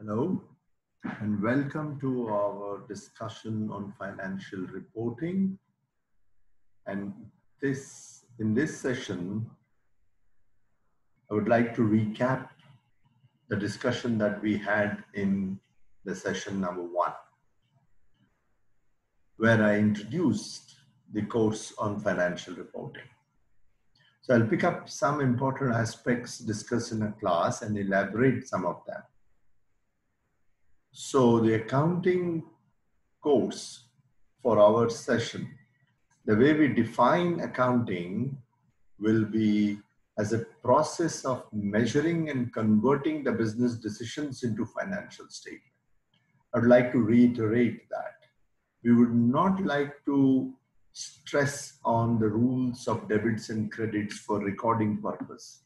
Hello, and welcome to our discussion on financial reporting. And this, in this session, I would like to recap the discussion that we had in the session number one, where I introduced the course on financial reporting. So I'll pick up some important aspects discussed in a class and elaborate some of them. So the accounting course for our session, the way we define accounting will be as a process of measuring and converting the business decisions into financial statement. I'd like to reiterate that. We would not like to stress on the rules of debits and credits for recording purpose.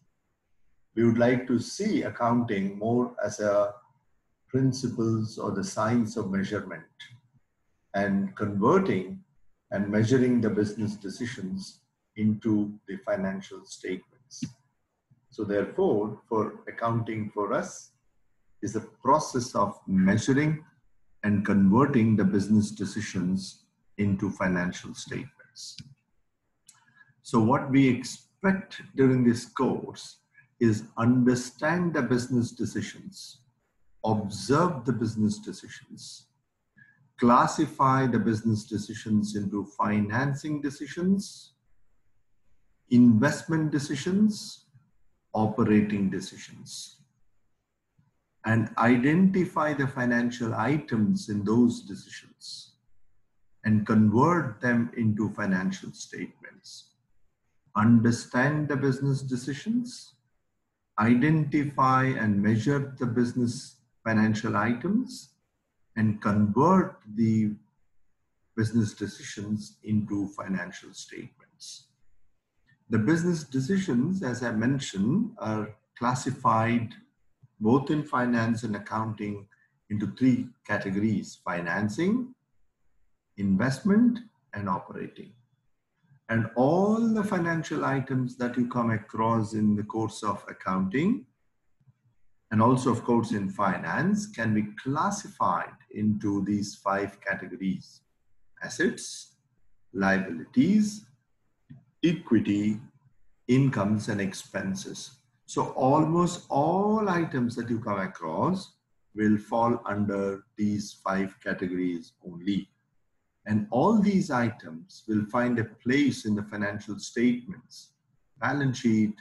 We would like to see accounting more as a principles or the science of measurement and converting and measuring the business decisions into the financial statements. So therefore, for accounting for us is a process of measuring and converting the business decisions into financial statements. So what we expect during this course is understand the business decisions observe the business decisions, classify the business decisions into financing decisions, investment decisions, operating decisions, and identify the financial items in those decisions and convert them into financial statements. Understand the business decisions, identify and measure the business financial items and convert the business decisions into financial statements. The business decisions, as I mentioned, are classified both in finance and accounting into three categories financing, investment, and operating. And all the financial items that you come across in the course of accounting and also of course in finance can be classified into these five categories assets liabilities equity incomes and expenses. So almost all items that you come across will fall under these five categories only. And all these items will find a place in the financial statements balance sheet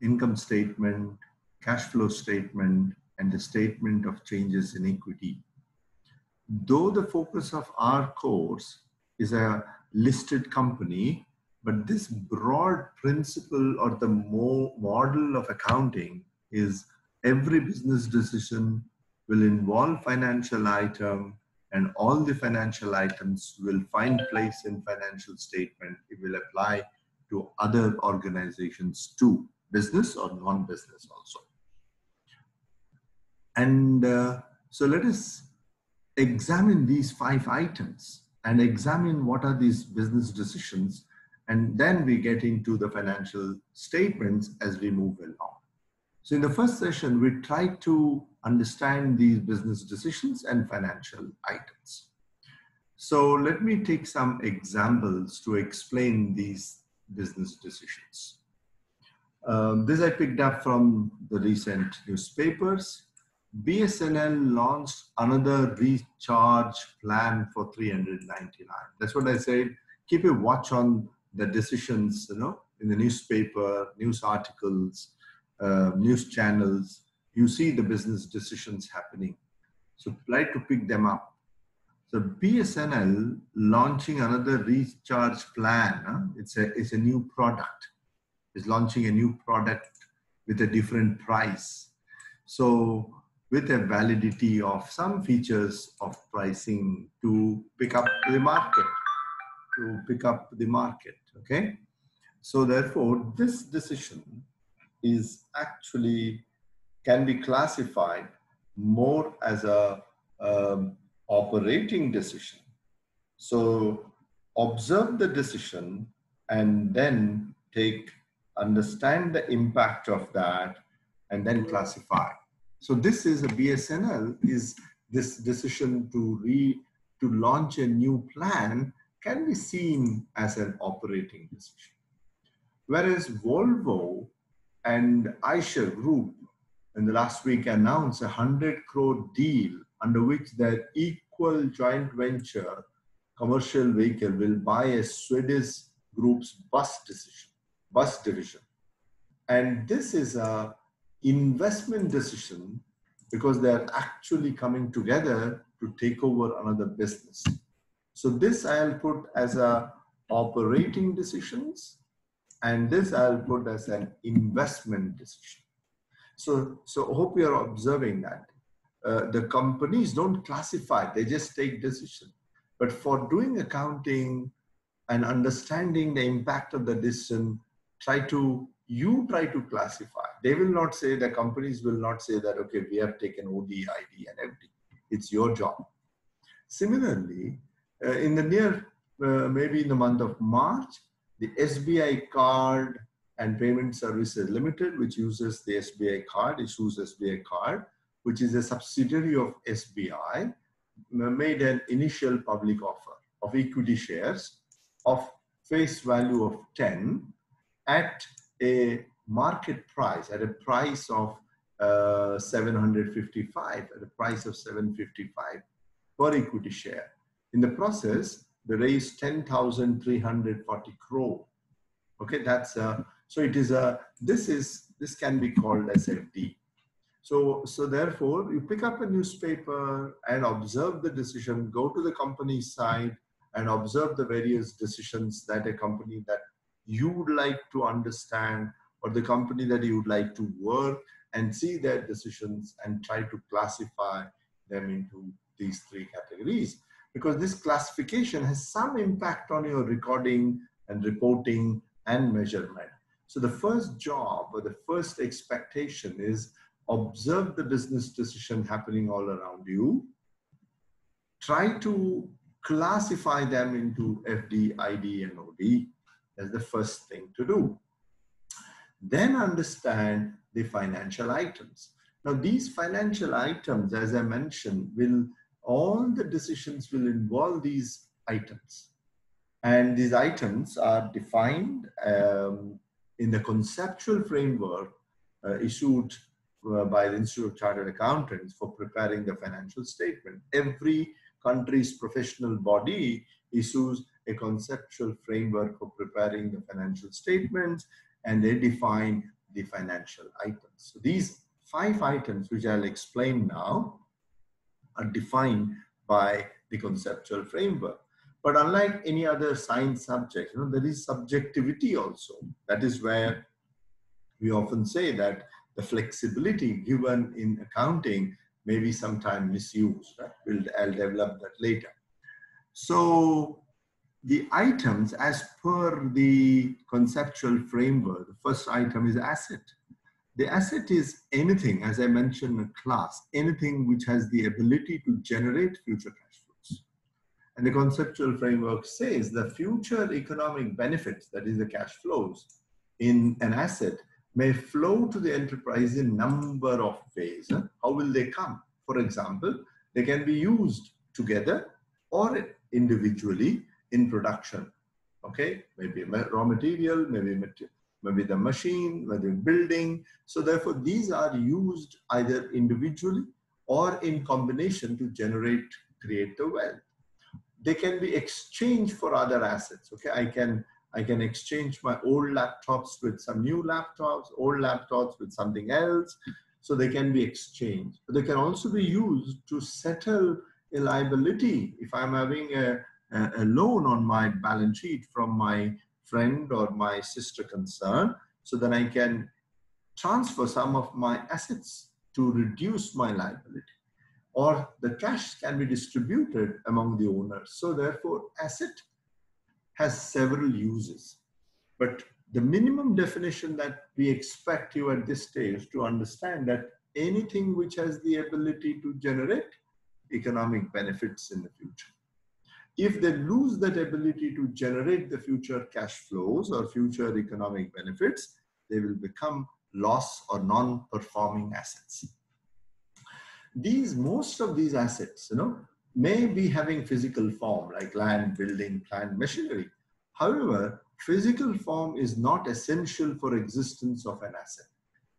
income statement cash flow statement, and the statement of changes in equity. Though the focus of our course is a listed company, but this broad principle or the model of accounting is every business decision will involve financial item and all the financial items will find place in financial statement. It will apply to other organizations too, business or non-business also. And uh, so let us examine these five items and examine what are these business decisions. And then we get into the financial statements as we move along. So in the first session, we tried to understand these business decisions and financial items. So let me take some examples to explain these business decisions. Um, this I picked up from the recent newspapers. BSNL launched another recharge plan for 399. That's what I said. Keep a watch on the decisions, you know, in the newspaper, news articles, uh, news channels. You see the business decisions happening. So try to pick them up. So BSNL launching another recharge plan. Huh? It's a it's a new product. It's launching a new product with a different price. So with a validity of some features of pricing to pick up the market, to pick up the market, okay? So therefore, this decision is actually can be classified more as a um, operating decision. So observe the decision and then take, understand the impact of that and then classify. So this is a BSNL is this decision to re to launch a new plan can be seen as an operating decision. Whereas Volvo and Eicher Group in the last week announced a 100 crore deal under which their equal joint venture commercial vehicle will buy a Swedish group's bus decision, bus division. And this is a investment decision because they're actually coming together to take over another business. So this I'll put as a operating decisions and this I'll put as an investment decision. So, so hope you're observing that. Uh, the companies don't classify, they just take decision. But for doing accounting and understanding the impact of the decision, try to, you try to classify. They will not say, the companies will not say that, okay, we have taken OD, ID and FD. It's your job. Similarly, uh, in the near, uh, maybe in the month of March, the SBI card and payment services limited, which uses the SBI card, issues SBI card, which is a subsidiary of SBI, made an initial public offer of equity shares of face value of 10 at a market price, at a price of uh, 755, at a price of 755 per equity share. In the process, they raised 10,340 crore. Okay, that's uh, so it is a this is this can be called as FD. So so therefore, you pick up a newspaper and observe the decision. Go to the company side and observe the various decisions that a company that you would like to understand or the company that you would like to work and see their decisions and try to classify them into these three categories because this classification has some impact on your recording and reporting and measurement. So the first job or the first expectation is observe the business decision happening all around you. Try to classify them into FD, ID, and OD. That's the first thing to do. Then understand the financial items. Now, these financial items, as I mentioned, will all the decisions will involve these items. And these items are defined um, in the conceptual framework uh, issued uh, by the Institute of Chartered Accountants for preparing the financial statement. Every country's professional body issues a conceptual framework for preparing the financial statements and they define the financial items. So these five items, which I'll explain now, are defined by the conceptual framework. But unlike any other science subject, you know, there is subjectivity also. That is where we often say that the flexibility given in accounting may be sometimes misused. Right? We'll, I'll develop that later. So the items as per the conceptual framework, the first item is asset. The asset is anything, as I mentioned a class, anything which has the ability to generate future cash flows. And the conceptual framework says the future economic benefits, that is the cash flows in an asset, may flow to the enterprise in number of ways. How will they come? For example, they can be used together or individually in production. Okay, maybe raw material, maybe material maybe the machine, maybe building. So therefore, these are used either individually or in combination to generate, create the wealth. They can be exchanged for other assets. Okay, I can I can exchange my old laptops with some new laptops, old laptops with something else. So they can be exchanged. But they can also be used to settle a liability. If I'm having a, Uh, a, loan on my balance sheet from my friend or my sister concern. So that I can transfer some of my assets to reduce my liability or the cash can be distributed among the owners. So therefore asset has several uses. But the minimum definition that we expect you at this stage to understand that anything which has the ability to generate economic benefits in the future if they lose that ability to generate the future cash flows or future economic benefits, they will become loss or non-performing assets. these, most of these assets, you know, may be having physical form like land, building, plant, machinery. However, physical form is not essential for existence of an asset.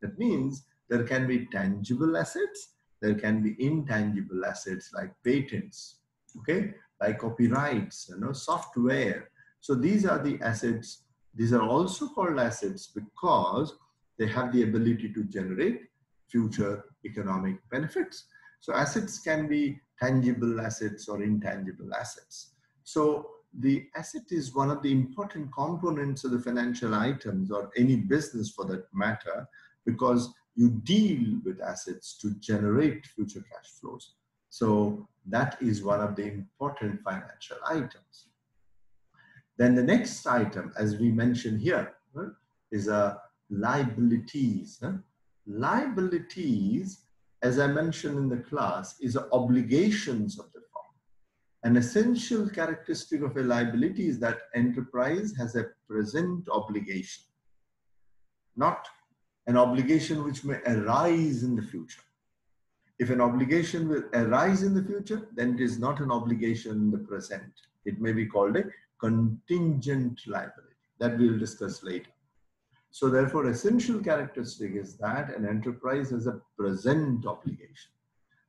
That means there can be tangible assets, there can be intangible assets like patents, okay, like copyrights, you know, software. So these are the assets. These are also called assets because they have the ability to generate future economic benefits. So assets can be tangible assets or intangible assets. So the asset is one of the important components of the financial items or any business for that matter because you deal with assets to generate future cash flows. So that is one of the important financial items. Then the next item, as we mentioned here, is a uh, liabilities. Liabilities, as I mentioned in the class, is obligations of the firm. An essential characteristic of a liability is that enterprise has a present obligation, not an obligation which may arise in the future. If an obligation will arise in the future, then it is not an obligation in the present. It may be called a contingent liability. That we will discuss later. So therefore, essential characteristic is that an enterprise has a present obligation.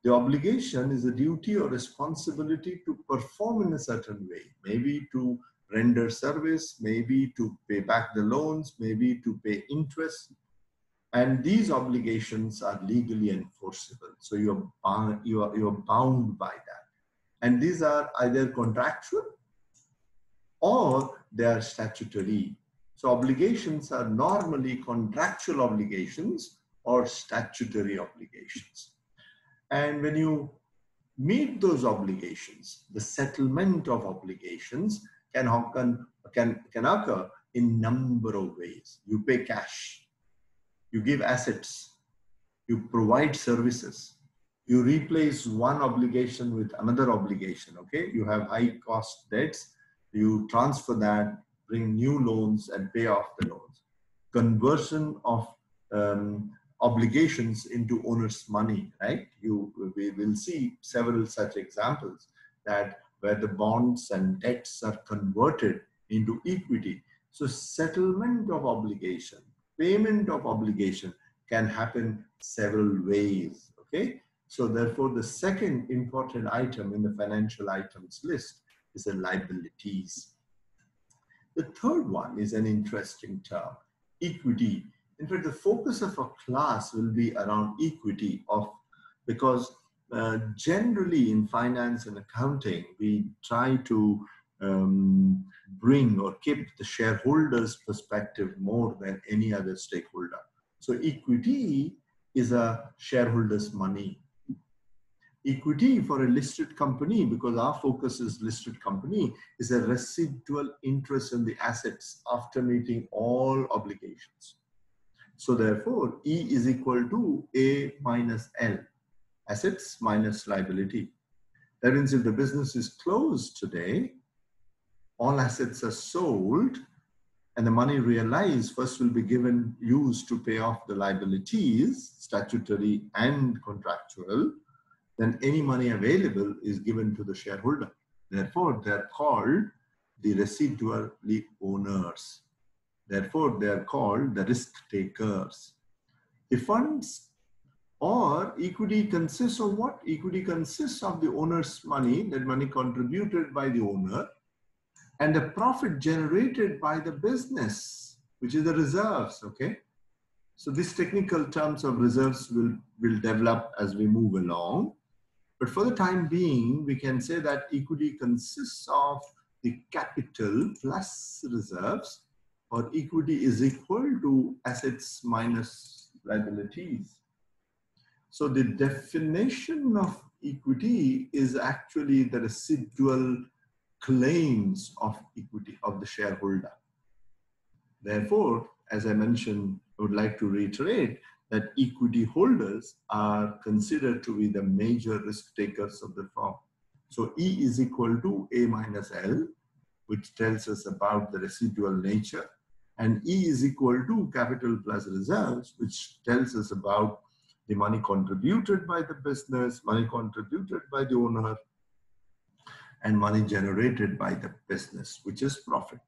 The obligation is a duty or responsibility to perform in a certain way, maybe to render service, maybe to pay back the loans, maybe to pay interest. And these obligations are legally enforceable. So you're bound, you are, you're bound by that. And these are either contractual or they are statutory so obligations are normally contractual obligations or statutory obligations. And when you meet those obligations, the settlement of obligations can, can, can, can occur in number of ways. You pay cash, you give assets, you provide services, you replace one obligation with another obligation, okay? You have high cost debts, you transfer that bring new loans and pay off the loans. Conversion of um, obligations into owner's money, right? You, we will see several such examples that where the bonds and debts are converted into equity. So settlement of obligation, payment of obligation can happen several ways, okay? So therefore the second important item in the financial items list is the liabilities. The third one is an interesting term, equity. In fact, the focus of our class will be around equity of because uh, generally in finance and accounting, we try to um, bring or keep the shareholders' perspective more than any other stakeholder. So equity is a shareholder's money equity for a listed company, because our focus is listed company, is a residual interest in the assets after meeting all obligations. So therefore, E is equal to A minus L, assets minus liability. That means if the business is closed today, all assets are sold and the money realized first will be given used to pay off the liabilities, statutory and contractual, then any money available is given to the shareholder. Therefore, they are called the residual owners. Therefore, they are called the risk takers. The funds or equity consists of what? Equity consists of the owner's money, that money contributed by the owner, and the profit generated by the business, which is the reserves, okay? So these technical terms of reserves will, will develop as we move along. But for the time being, we can say that equity consists of the capital plus reserves or equity is equal to assets minus liabilities. So the definition of equity is actually the residual claims of equity of the shareholder. Therefore, as I mentioned, I would like to reiterate that equity holders are considered to be the major risk takers of the firm. So E is equal to A minus L, which tells us about the residual nature. And E is equal to capital plus reserves, which tells us about the money contributed by the business, money contributed by the owner, and money generated by the business, which is profit.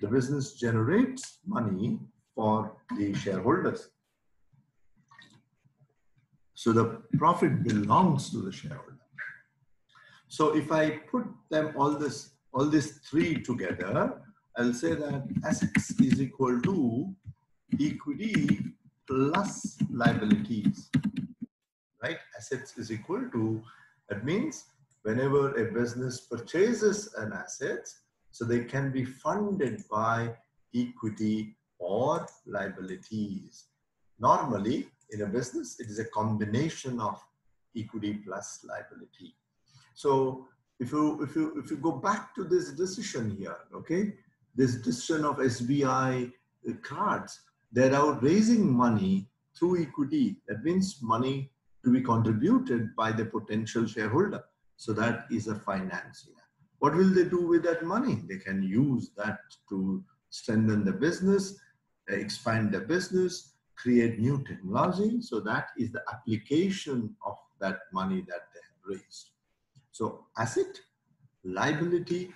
The business generates money for the shareholders. So the profit belongs to the shareholder. So if I put them all this, all these three together, I'll say that assets is equal to equity plus liabilities, right? Assets is equal to, that means whenever a business purchases an asset, so they can be funded by equity or liabilities. Normally, in a business, it is a combination of equity plus liability. So if you if you if you go back to this decision here, okay, this decision of SBI cards, they're out raising money through equity. That means money to be contributed by the potential shareholder. So that is a financing. What will they do with that money? They can use that to strengthen the business, expand the business, create new technology. So that is the application of that money that they have raised. So asset, liability,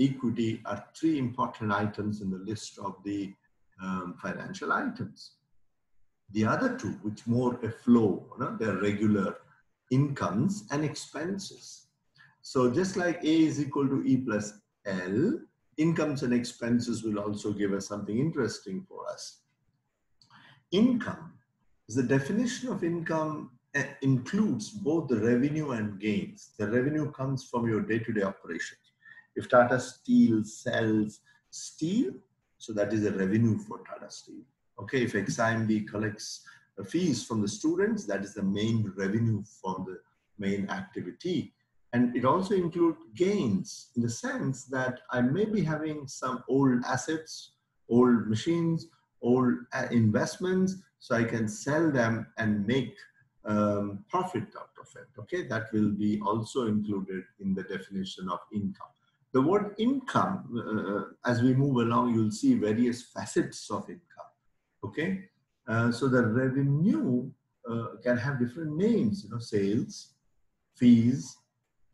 equity are three important items in the list of the um, financial items. The other two, which more a flow, know, they're regular incomes and expenses. So just like A is equal to E plus L, incomes and expenses will also give us something interesting for us. Income, the definition of income eh, includes both the revenue and gains. The revenue comes from your day-to-day -day operations. If Tata Steel sells steel, so that is a revenue for Tata Steel. Okay, if XIMB collects fees from the students, that is the main revenue from the main activity. And it also includes gains in the sense that I may be having some old assets, old machines, old uh, investments so I can sell them and make um, profit out of it. Okay, that will be also included in the definition of income. The word income, uh, as we move along, you'll see various facets of income. Okay, uh, so the revenue uh, can have different names, you know, sales, fees,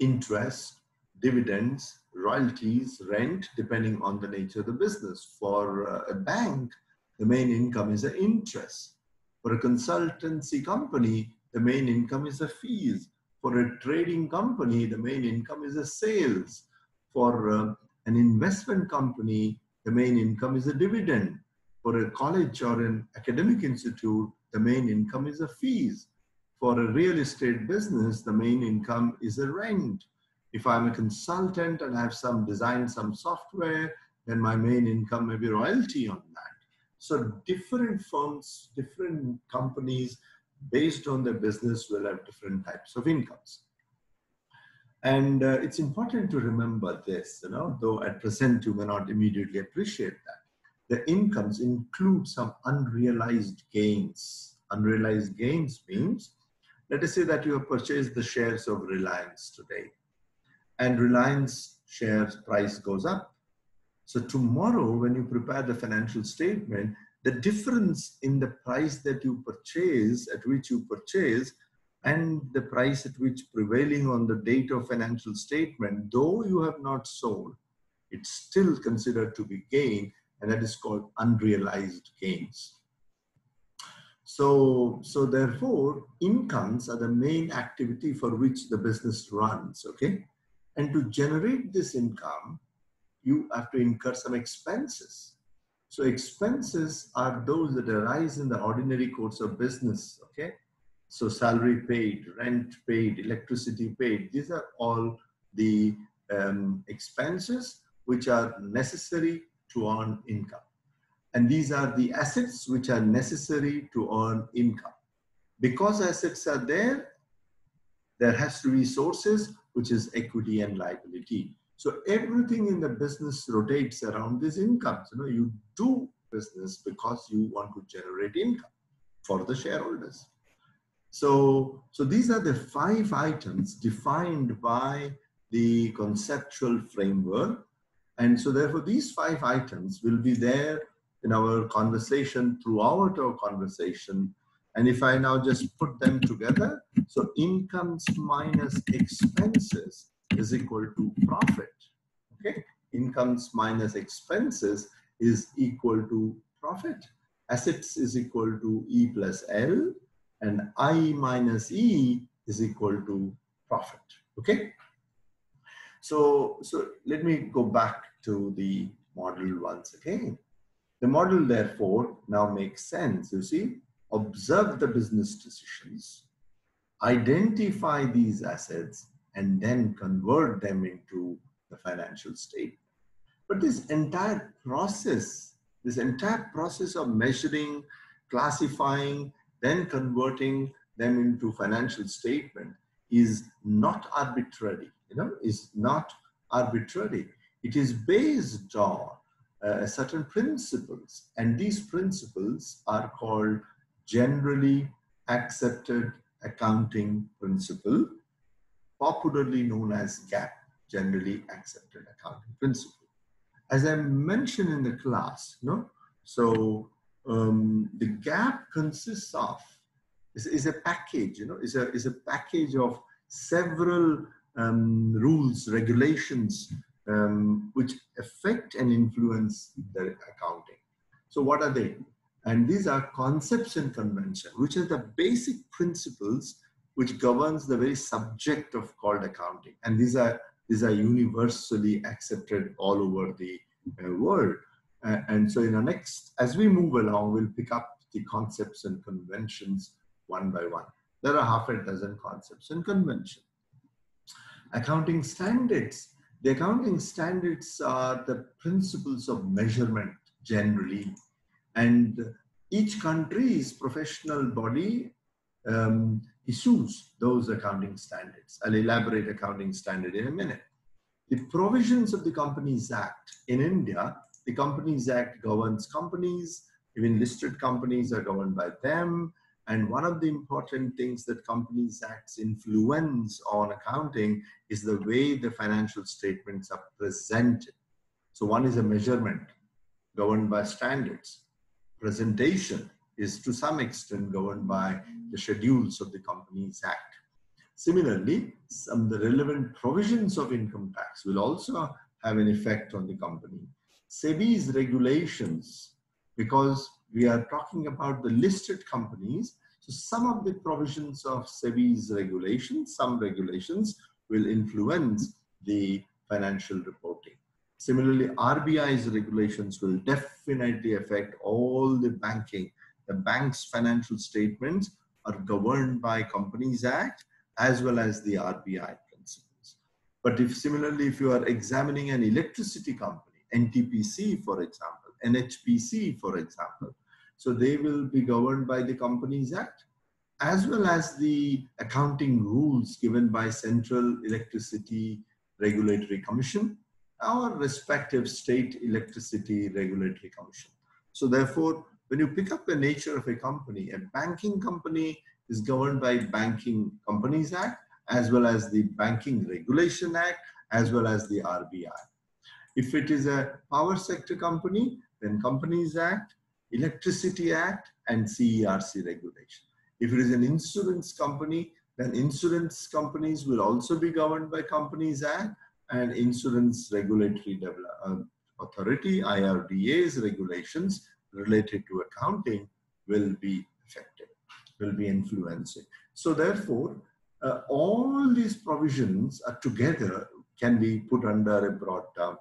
interest, dividends, royalties, rent, depending on the nature of the business. For uh, a bank, the main income is the interest. For a consultancy company, the main income is the fees. For a trading company, the main income is the sales. For uh, an investment company, the main income is a dividend. For a college or an academic institute, the main income is the fees. For a real estate business, the main income is the rent. If I'm a consultant and I have some design, some software, then my main income may be royalty on that. So different firms, different companies, based on their business, will have different types of incomes. And uh, it's important to remember this, you know, though at present you may not immediately appreciate that. The incomes include some unrealized gains. Unrealized gains means, let us say that you have purchased the shares of Reliance today, and Reliance shares price goes up so tomorrow, when you prepare the financial statement, the difference in the price that you purchase, at which you purchase, and the price at which prevailing on the date of financial statement, though you have not sold, it's still considered to be gain, and that is called unrealized gains. So, so therefore, incomes are the main activity for which the business runs, okay? And to generate this income, you have to incur some expenses. So expenses are those that arise in the ordinary course of business, okay? So salary paid, rent paid, electricity paid, these are all the um, expenses which are necessary to earn income. And these are the assets which are necessary to earn income. Because assets are there, there has to be sources, which is equity and liability. So everything in the business rotates around these incomes. You know, you do business because you want to generate income for the shareholders. So, so these are the five items defined by the conceptual framework. And so therefore these five items will be there in our conversation throughout our conversation And if I now just put them together, so incomes minus expenses is equal to profit. Okay, incomes minus expenses is equal to profit. Assets is equal to E plus L and I minus E is equal to profit. Okay. So, so let me go back to the model once again. The model therefore now makes sense. You see, observe the business decisions, identify these assets, and then convert them into the financial state. But this entire process, this entire process of measuring, classifying, then converting them into financial statement is not arbitrary, you know, is not arbitrary. It is based on uh, certain principles, and these principles are called generally accepted accounting principle, popularly known as GAAP, generally accepted accounting principle. As I mentioned in the class, no, so um, the GAAP consists of is, is a package, you know, is a is a package of several um, rules, regulations, um, which affect and influence the accounting. So what are they? And these are concepts and convention, which are the basic principles which governs the very subject of called accounting. And these are these are universally accepted all over the uh, world. Uh, and so in our next, as we move along, we'll pick up the concepts and conventions one by one. There are half a dozen concepts and conventions. Accounting standards. The accounting standards are the principles of measurement generally. And each country's professional body um, issues those accounting standards. I'll elaborate accounting standard in a minute. The provisions of the Companies Act in India, the Companies Act governs companies, even listed companies are governed by them. And one of the important things that Companies Acts influence on accounting is the way the financial statements are presented. So one is a measurement governed by standards. Presentation is to some extent governed by the schedules of the Companies Act. Similarly, some of the relevant provisions of income tax will also have an effect on the company. SEBI's regulations, because we are talking about the listed companies, so some of the provisions of SEBI's regulations, some regulations will influence the financial reporting. Similarly, RBI's regulations will definitely affect all the banking. The bank's financial statements are governed by Companies Act as well as the RBI principles. But if similarly, if you are examining an electricity company, NTPC, for example, NHPC, for example, so they will be governed by the Companies Act as well as the accounting rules given by Central Electricity Regulatory Commission our respective state electricity regulatory commission. So therefore, when you pick up the nature of a company, a banking company is governed by Banking Companies Act, as well as the Banking Regulation Act, as well as the RBI. If it is a power sector company, then Companies Act, Electricity Act, and CERC regulation. If it is an insurance company, then insurance companies will also be governed by Companies Act and Insurance Regulatory uh, Authority, IRDA's regulations related to accounting will be affected, will be influencing. So therefore, uh, all these provisions are together can be put under a broad term.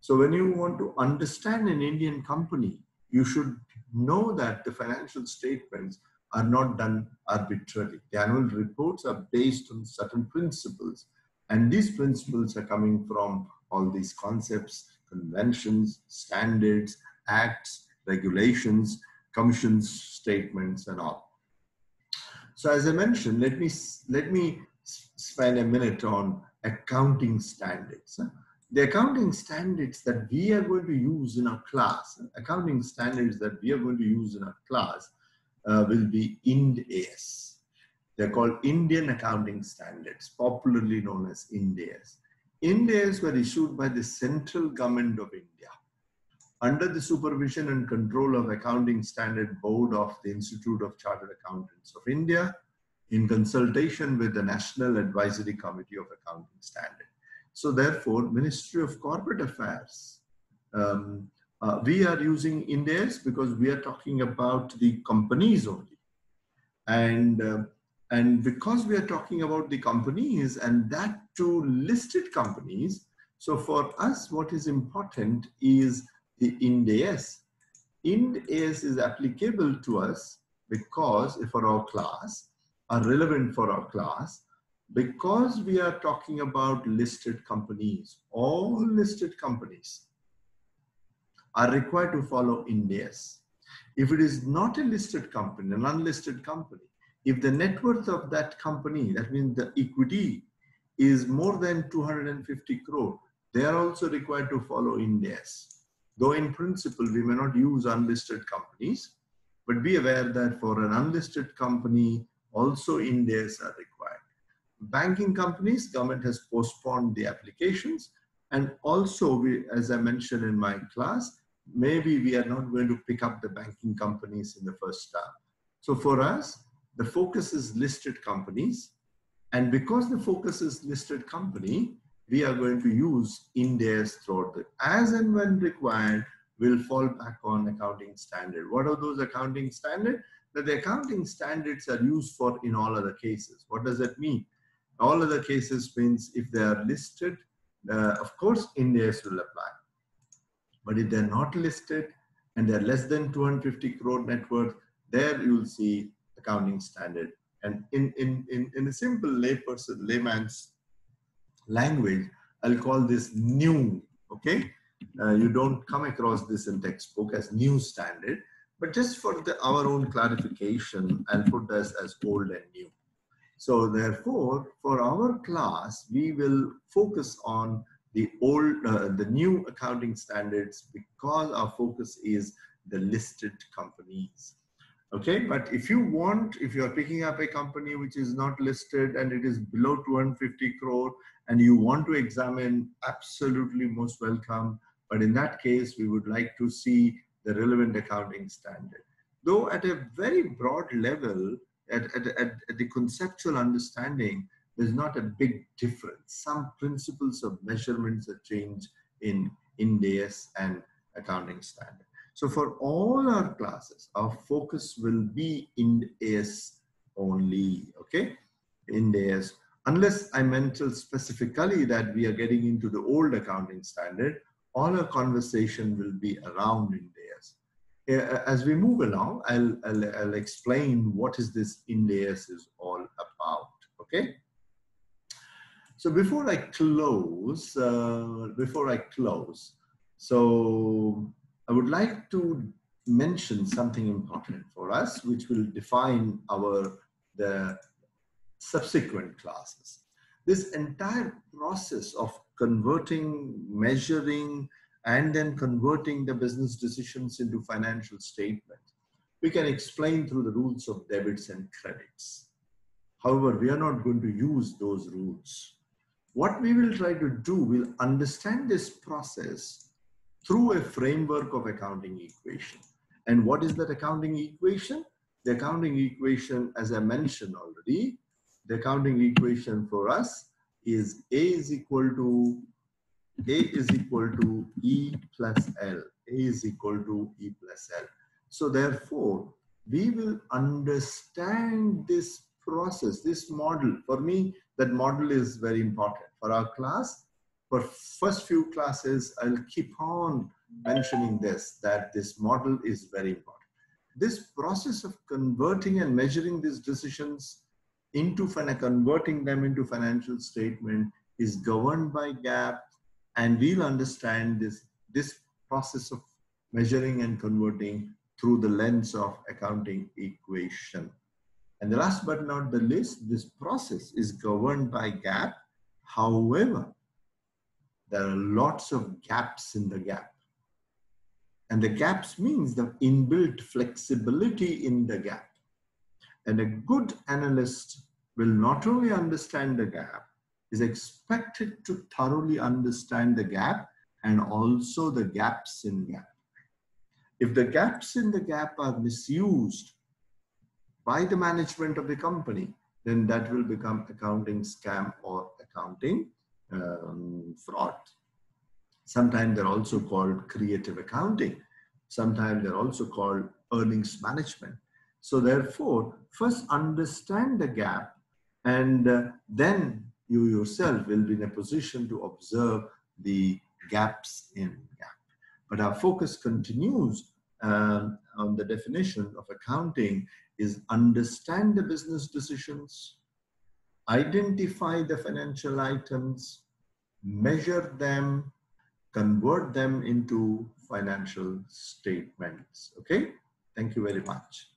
So when you want to understand an Indian company, you should know that the financial statements are not done arbitrarily. The annual reports are based on certain principles and these principles are coming from all these concepts, conventions, standards, acts, regulations, commissions, statements, and all. So as I mentioned, let me, let me spend a minute on accounting standards. The accounting standards that we are going to use in our class, accounting standards that we are going to use in our class uh, will be IND AS. They're called Indian Accounting Standards, popularly known as IND AS. IND AS were issued by the central government of India. under the supervision and control of Accounting Standard Board of the Institute of Chartered Accountants of India in consultation with the National Advisory Committee of Accounting Standard. So therefore, Ministry of Corporate Affairs, um, uh, we are using Ind AS because we are talking about the companies only. And, uh, and because we are talking about the companies and that to listed companies, so for us, what is important is the Ind AS. Ind AS is applicable to us because for our class, are relevant for our class, because we are talking about listed companies, all listed companies are required to follow Ind AS. If it is not a listed company, an unlisted company, if the net worth of that company, that means the equity is more than 250 crore, they are also required to follow Ind AS. Though in principle, we may not use unlisted companies, but be aware that for an unlisted company, also Ind AS are required. Banking companies, government has postponed the applications. And also, we, as I mentioned in my class, maybe we are not going to pick up the banking companies in the first term. So for us, the focus is listed companies. And because the focus is listed company, we are going to use Ind AS throughout the, as and when required, we'll fall back on accounting standard. What are those accounting standard? That the accounting standards are used for in all other cases. What does that mean? All other cases means if they are listed, uh, of course, Ind AS will apply. But if they're not listed and they're less than 250 crore net worth, there you'll see accounting standard. And in, in, in, in a simple layperson, layman's language, I'll call this new, okay? Uh, you don't come across this in textbook as new standard, but just for the, our own clarification, I'll put this as old and new. So therefore, for our class, we will focus on the old, uh, the new accounting standards because our focus is the listed companies. Okay, but if you want, if you're picking up a company which is not listed and it is below 250 crore and you want to examine, absolutely most welcome. But in that case, we would like to see the relevant accounting standard. Though at a very broad level, at, at, at, the conceptual understanding, there's not a big difference. Some principles of measurements are changed in Ind AS and accounting standard. So for all our classes, our focus will be Ind AS only, okay? Ind AS unless I mention specifically that we are getting into the old accounting standard, all our conversation will be around Ind AS. Uh, we move along, I'll, I'll, I'll explain what is this Ind AS is all about, okay? So before I close, uh, before I close, so I would like to mention something important for us, which will define our the subsequent classes. This entire process of converting, measuring, and then converting the business decisions into financial statements, we can explain through the rules of debits and credits. However, we are not going to use those rules. What we will try to do, we'll understand this process through a framework of accounting equation. And what is that accounting equation? The accounting equation, as I mentioned already, the accounting equation for us is A is equal to A is equal to E plus L. A is equal to E plus L. So therefore, we will understand this process, this model. For me, that model is very important. For our class, for first few classes, I'll keep on mentioning this, that this model is very important. This process of converting and measuring these decisions into converting them into financial statement is governed by GAAP and we'll understand this, this process of measuring and converting through the lens of accounting equation. And the last but not the least, this process is governed by GAAP. However, there are lots of gaps in the GAAP. And the gaps means the inbuilt flexibility in the GAAP. And a good analyst will not only understand the GAAP, is expected to thoroughly understand the GAAP and also the gaps in GAAP. If the gaps in the GAAP are misused by the management of the company, then that will become accounting scam or accounting um, fraud. Sometimes they're also called creative accounting. Sometimes they're also called earnings management. So therefore, first understand the GAAP and uh, then you yourself will be in a position to observe the gaps in GAAP. But our focus continues um, on the definition of accounting is understand the business decisions, identify the financial items, measure them, convert them into financial statements. Okay, thank you very much.